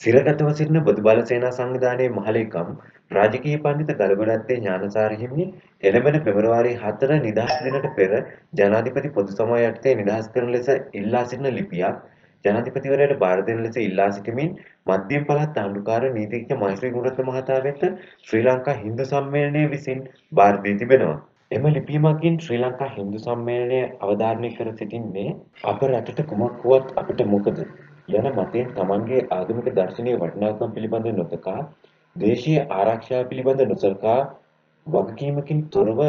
සිරගතව සිටින බොදු බල සේනා සංවිධානයේ මහලේකම් රාජකීය පඬිත ගල්ගොඩත්තේ ඥානසාර හිමි එළඹෙන පෙබරවාරි 4 නිදහස් දිනට පෙර ජනාධිපති පොදු සමය යටතේ නිදහස් කරන ලෙස ඉල්ලා සිටින ලිපියක් ජනාධිපතිවරයාට බාර දෙන ලෙස ඉල්ලා සිටමින් මධ්‍යම පළාත් ආණ්ඩුකාර නීතිඥ මෛත්‍රී ගුණරත්න මහතා වෙත ශ්‍රී ලංකා හින්දු සම්මේලනය විසින් බාර දී තිබෙනවා. එම ලිපිය මගින් ශ්‍රී ලංකා හින්දු සම්මේලනය අවධාරණය කර සිටින්නේ අප රටට කුමක් වුවත් අපිට මොකද යන මතයෙන් තමන්ගේ ආගමික දර්ශනීය වටිනාකම් පිළිබඳ නොතකා දේශීය ආරක්ෂාව පිළිබඳ නොසලකා වගකීමකින් තොරව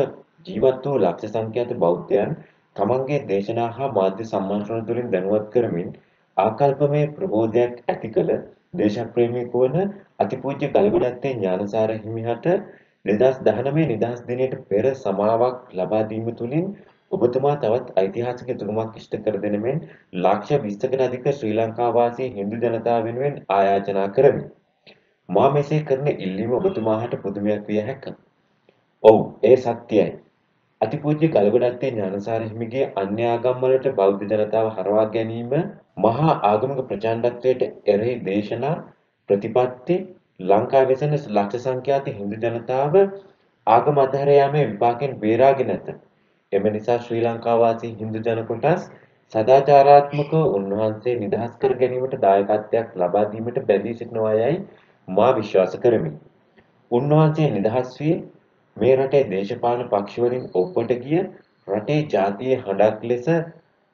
ජීවත් වූ ලක්ෂ සංඛ්‍යාත බෞද්ධයන් තමන්ගේ දේශනා හා මාධ්‍ය සම්මන්ත්‍රණ තුළින් දැනුවත් කරමින් ආකල්පමය ප්‍රබෝධයක් ඇති කළ දේශප්‍රේමීකු වන අතිපූජ්‍ය ගල්ගොඩත්තේ ඥානසාර හිමිහට 2019 නිදහස් දිනයට පෙර සමාවක් ලබා දීම තුළින් ඔබතුමා තවත් ඓතිහාසික තුරුමක් ඉෂ්ට කර දෙන මෙන් ලක්ෂ 20කට අධික ශ්‍රී ලංකා වාසී හින්දු ජනතාව වෙනුවෙන් ආයාචනා කරමි. මා මෙසේ කරන ඉල්ලීම ඔබතුමාට පුදුමයක් විය හැක. ඔව්, ඒ සත්‍යයි. අතිපූජ්‍ය ගලගොඩත්තේ ඥානසාර හිමිගේ අන්‍ය ආගම් වලට බෞද්ධ ජනතාව හරවා ගැනීම මහා ආගමික ප්‍රචණ්ඩත්වයට එරෙහි දේශනා ප්‍රතිපත්ති ලංකාවේ වෙසෙන ලක්ෂ සංඛ්‍යාත හින්දු ජනතාව ආගම අතහැර යාමේ විපාකෙන් බේරාගෙන නැත. එම නිසා ශ්‍රී ලංකාවාසී හින්දු ජන කොටස් සදාචාරාත්මකව උන්වහන්සේ නිදහස් කර ගැනීමට දායකත්වයක් ලබා දීමට බැඳී සිටිනවා යයි මා විශ්වාස කරමි. උන්වහන්සේ නිදහස් වී මේ රටේ දේශපාලන පක්ෂ වලින් ඔබට ගිය රටේ ජාතිය හඬක් ලෙස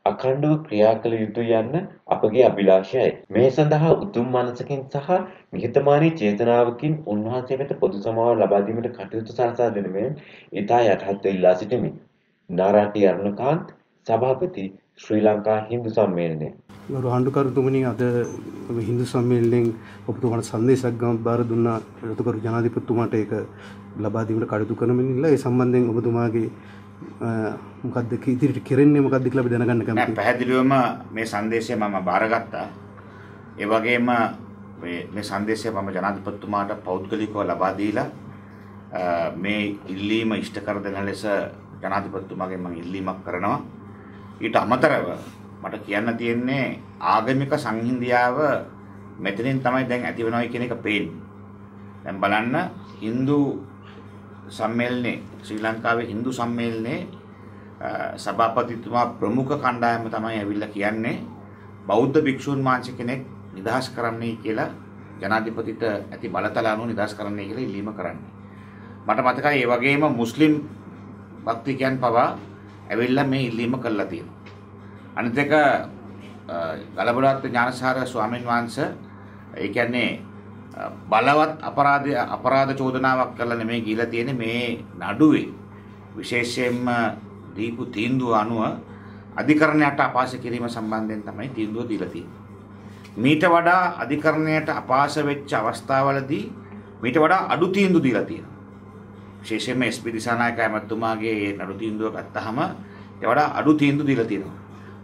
අඛණ්ඩව ක්‍රියා කළ යුතුය යන්න අපගේ අභිලාෂයයි. මේ සඳහා උතුම් මනසකින් සහ නිහතමානී චේතනාවකින් උන්වහන්සේ වෙත පොදු සමාව ලබා දීමට කටයුතු සලසා දෙන මෙන් ඉතා යටහත් ඉල්ලා සිටිමි. නාරාටි අරුණකාන්ත් සභාපති ශ්‍රී ලංකා හින්දු සම්මේලනය. ගරු හඬුකරුතුමනි අද හින්දු සම්මේලනයෙන් ඔබතුමාට සංදේශයක් ගම බාර දුන්නා රතුකරු ජනාධිපතිතුමාට ඒක ලබා දීමට කටයුතු කරමින් ඒ සම්බන්ධයෙන් ඔබතුමාගේ මොකක්ද ඉදිරියට කෙරෙන්නේ මොකක්ද කියලා අපි දැනගන්න කැමතියි. පැහැදිලිවම මේ සංදේශය මම බාරගත්තා. ඒ වගේම මේ සංදේශය මම ජනාධිපතිතුමාට පෞද්ගලිකව ලබා දීලා මේ ඉල්ලීම ඉෂ්ට කර දෙන ලෙස ජනාධිපතිතුමාගෙන් මම ඉල්ලීමක් කරනවා. ඊට අමතරව මට කියන්න තියෙන්නේ ආගමික සංහිඳියාව මෙතනින් තමයි දැන් ඇති වෙනවා කියන එක පේන්නේ. දැන් බලන්න Hindu සම්මේලනේ ශ්‍රී ලංකාවේ Hindu සම්මේලනේ සභාපතිතුමා ප්‍රමුඛ කණ්ඩායම තමයි ඇවිල්ලා කියන්නේ බෞද්ධ භික්ෂුන් වහන්සේ කෙනෙක් නිදහස් කරන්නයි කියලා ජනාධිපතිට ඇති බලතල අනුව නිදහස් කරන්නයි කියලා ඉල්ලීම කරන්නේ. මට මතකයි ඒ වගේම මුස්ලිම් භක්තිකයන් පවා ඇවිල්ලා මේ ඉල්ලීම කළා තියෙනවා. අනිත් එක ගලබලවත් ඥානසාර ස්වාමීන් වහන්සේ ඒ කියන්නේ බලවත් අපරාධ අපරාධ චෝදනාවක් කරලා නෙමෙයි ගිහිලා තියෙන්නේ මේ නඩුවේ විශේෂයෙන්ම දීපු තීන්දුව අනුව අධිකරණයට අපහාස කිරීම සම්බන්ධයෙන් තමයි තීන්දුව දීලා තියෙන්නේ. මීට වඩා අධිකරණයට අපහාස වෙච්ච අවස්ථාවලදී මීට වඩා අඩු තීන්දුව දීලා තියෙනවා. විශේෂයෙන්ම එස්.පී. දිසානායක ඇමතුමාගේ නඩු තීන්දුව ගත්තාම ඒ වඩා අඩු තීන්දුව දීලා තියෙනවා.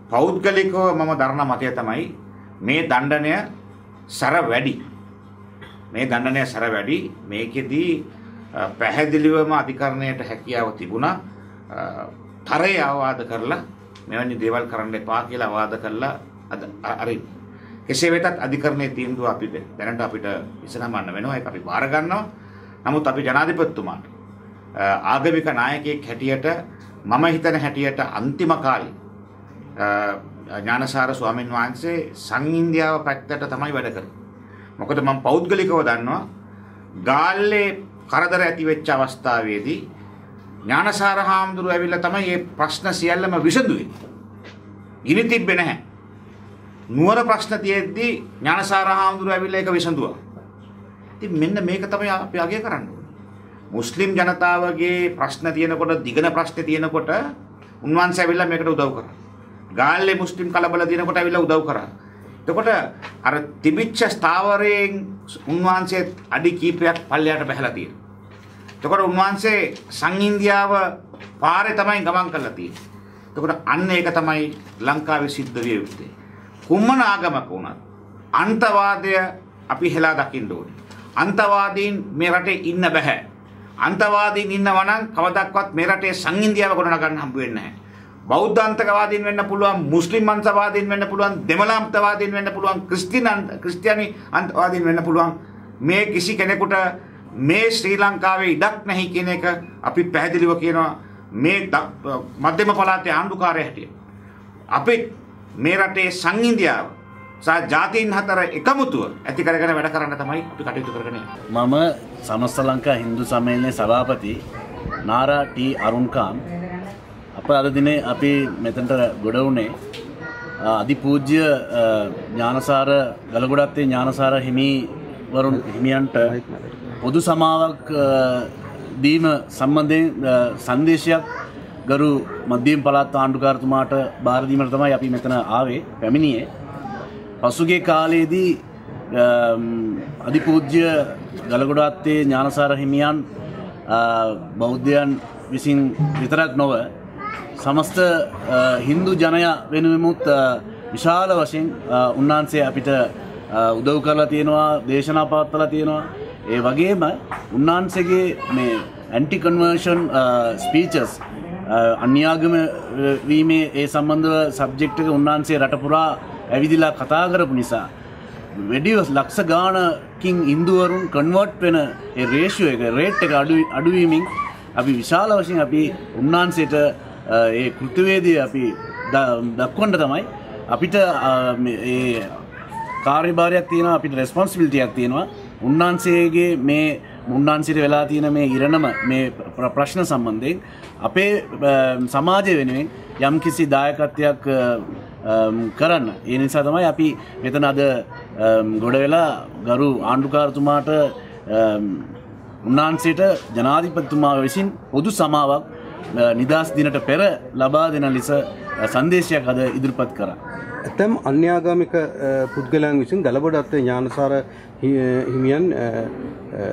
පෞද්ගලිකව මම දරන මතය තමයි මේ දණ්ඩනය සර වැඩි. මේ දණ්ඩනය සර වැඩි. මේකෙදී පැහැදිලිවම අධිකරණයට හැකියාව තිබුණා. තරය අවවාද කරලා මෙවැනි දේවල් කරන්න එපා කියලා අවවාද කරලා අරින්. කෙසේ වෙතත් අධිකරණයේ තීන්දුව අපි දැනට අපිට ඉස්සරහමන්න වෙනවා ඒක අපි බාර ගන්නවා. නමුත් අපි ජනාධිපතිතුමාට ආගමික නායකයෙක් හැටියට මම හිතන හැටියට අන්තිම කාලේ ඥානසාර ස්වාමීන් වහන්සේ සංඉන්දියාව පැත්තට තමයි වැඩ කරන්නේ. මොකද මම පෞද්ගලිකව දන්නවා ගාල්ලේ කරදර ඇති වෙච්ච අවස්ථාවේදී ඥානසාර හාමුදුරුවෝ ඇවිල්ලා තමයි මේ ප්‍රශ්න සියල්ලම විසඳුවේ. ගිනි තිබ්බේ නැහැ. නුවර ප්‍රශ්න තියෙද්දි ඥානසාර හාමුදුරුවෝ ඇවිල්ලා ඒක විසඳුවා. ඉතින් මෙන්න මේක තමයි අපි අගය කරන්නේ. මුස්ලිම් ජනතාවගේ ප්‍රශ්න තියෙනකොට දිගන ප්‍රශ්නේ තියෙනකොට උන්වහන්සේ ඇවිල්ලා මේකට උදව් කරා. ගාල්ලේ මුස්ලිම් කලබල දිනකොට ඇවිල්ලා උදව් කරා. එතකොට අර තිබිච්ච ස්ථාවරයෙන් උන්වහන්සේ අඩි කීපයක් පල්ලයට බහැලා තියෙනවා. එතකොට උන්වහන්සේ සංඉන්දියාව පාරේ තමයි ගමන් කරලා තියෙන්නේ. එතකොට අන්න ඒක තමයි ලංකාවේ සිද්ධ විය යුත්තේ. කුමන ආගමක වුණත් අන්තවාදය අපි හෙලා දකින්න ඕනේ. අන්තවාදීන් මේ රටේ ඉන්න බෑ. අන්තවාදීන් ඉන්නවා නම් කවදක්වත් මේ රටේ සංහිඳියාව ගොඩනගන්න හම්බ වෙන්නේ නැහැ. බෞද්ධන්තකවාදීන් වෙන්න පුළුවන් මුස්ලිම් අන්තවාදීන් වෙන්න පුළුවන් දෙමළ අන්තවාදීන් වෙන්න පුළුවන් ක්‍රිස්තියානි අන්ත- ක්‍රිස්තියානි අන්තවාදීන් වෙන්න පුළුවන්. මේ කිසි කෙනෙකුට මේ ශ්‍රී ලංකාවේ ඉඩක් නැහැ කියන එක අපි පැහැදිලිව කියනවා. මේ ද- මධ්‍යම පළාතේ ආණ්ඩුකාරය හැටියට. අපි මේ රටේ සංහිඳියාව සහ ජාතීන් හතර එකමුතුව ඇති කරගෙන වැඩ කරන්න තමයි අපි කටයුතු කරගෙන යන්නේ. මම සමස්ත ලංකා හින්දු සමේලනයේ සභාපති නාරා ටී අරුන්කාම් අප අද දිනේ අපි මෙතනට ගොඩ වුණේ අධිපූජ්‍ය ඥානසාර ගලගොඩත්තේ ඥානසාර හිමිවරුන් හිමියන්ට පොදු සමාවක් අ, දීම සම්බන්ධයෙන් අ, සංදේශයක් ගරු මධ්‍යම පළාත් ආණ්ඩුකාරතුමාට භාරදීමට තමයි අපි මෙතන ආවේ පැමිණියේ පසුගේ කාලයේදී අම්, අධිපූජ්‍ය ගලගොඩාත්තේ ඥානසාර හිමියන් අ, බෞද්ධයන් විසින් විතරක් නොව සමස්ත අ, හින්දු ජනය වෙනුවෙමුත් අ, විශාල වශයෙන් අ, උන්වහන්සේ අපිට අ, උදව් කරලා තියෙනවා දේශනා පවත්වලා තියෙනවා. ඒ වගේම උන්වහන්සේගේ මේ ඇන්ටි කන්වර්ෂන් ස්පීචස් අන්‍යාගම අ, වීමේ ඒ සම්බන්ධව සබ්ජෙක්ට් එක උන්වහන්සේ රට පුරා ඇවිදිලා කතා කරපු නිසා වැඩි ලක්ෂ ගානකින් ඉන්දුවරුන් කන්වර්ට් වෙන ඒ රේෂියෝ එක රේට් එක අඩු අඩුවීමෙන් අපි විශාල වශයෙන් අපි උන්වහන්සේට අ, ඒ කෘතිවේදී අපි ද- දක්වන්න තමයි අපිට අ, මේ- ඒ කාර්යභාරයක් තියෙනවා අපිට රෙස්පොන්සිබිලිටියක් තියෙනවා. උන්වහන්සේගේ මේ උන්වහන්සේට වෙලා තියෙන මේ ඉරණම මේ ප්‍ර- ප්‍රශ්න සම්බන්ධයෙන් අපේ අ, සමාජය වෙනුවෙන් යම් කිසි දායකත්වයක් අ, අම්, කරන්න. ඒ නිසා තමයි අපි මෙතන අද අම්, ගොඩ වෙලා ගරු ආණ්ඩුකාරතුමාට අම්, උන්වහන්සේට ජනාධිපතිතුමා විසින් පොදු සමාවක් අ, නිදහස් දිනට පෙර ලබා දෙන ලෙස අ, සංදේශයක් අද ඉදිරිපත් කරා. ඇතැම් අන්‍යාගමික අ, පුද්ගලයන් විසින් ගලබොඩත්තේ ඥානසාර හි- හිමියන් අ, අ,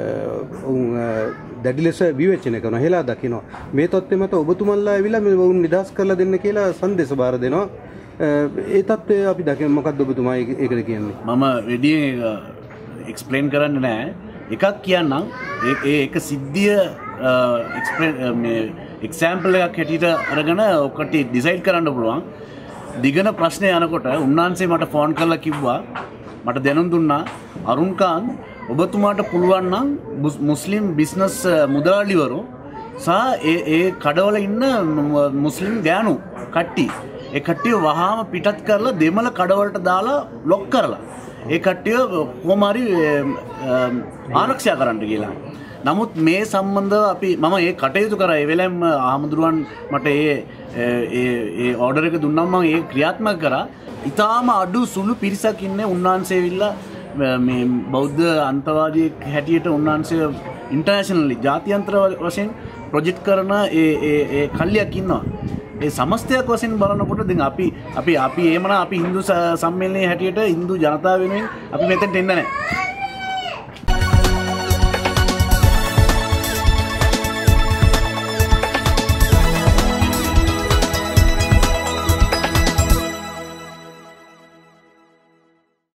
ඔවුන් අ, දැඩි ලෙස විවේචනය කරන හෙලා දකිනවා. මේ තත්ත්වය මත ඔබතුමල්ලා ඇවිල්ලා මේ ඔවුන් නිදහස් කරලා දෙන්න කියලා සංදේශ භාර දෙනවා. අ, ඒ තත්ත්වය අපි දකින මොකක්ද ඔබතුමා ඒක- ඒකට කියන්නේ? මම වැඩිය එක්ස්පලේන් කරන්න නෑ. එකක් කියන්නම්. ඒ- ඒ එක සිද්ධිය එක්සෑම්පල් එකක් හැටියට අරගෙන ඔකට ඩිසයිඩ් කරන්න පුළුවන්. දිගන ප්‍රශ්නය යනකොට උන්වහන්සේ මට ෆෝන් කරලා කිව්වා. මට දැනුම් දුන්නා. අරුන්කාන් ඔබතුමාට පුළුවන්නම් මුස්ලිම් බිස්නස් මුදලාලිවරු සහ ඒ ඒ කඩවල ඉන්න ම- මුස්ලිම් ගෑනු කට්ටි ඒ කට්ටිය වහාම පිටත් කරලා දෙමළ කඩවලට දාලා ලොක් කරලා ඒ කට්ටිය කොහොමරි ආරක්ෂා කරන්න කියලා. නමුත් මේ සම්බන්ධව අපි මම ඒ කටයුතු කර එවෙලැම් ආමුදුරුවන් මට ඒ ඒ- ඒ ඕඩර එක දුන්නම් මම ඒ ක්‍රියාත්මක කරා ඉතාම අඩු සුළු පිරිසක් ඉන්න උන්වහන්සේ විල්ලා මේ බෞද්ධ අන්තවාදය හැටියට උන්වහන්සේ ඉන්ටර්නශනලි ජාතියන්ත්‍ර වශයෙන් ප්‍රොජෙක්් කරන ඒ ඒ- ඒ කල්ලියක් ඉන්නවා. ඒ සමස්තයක් වසෙන් බලනකොට දෙ අපි අපි අපි ඒමන අපි හිදු සම්මලනය හැටියට ඉන්දු ජනතාව වෙනුවෙන් අපි මෙතැට එන්න නෑ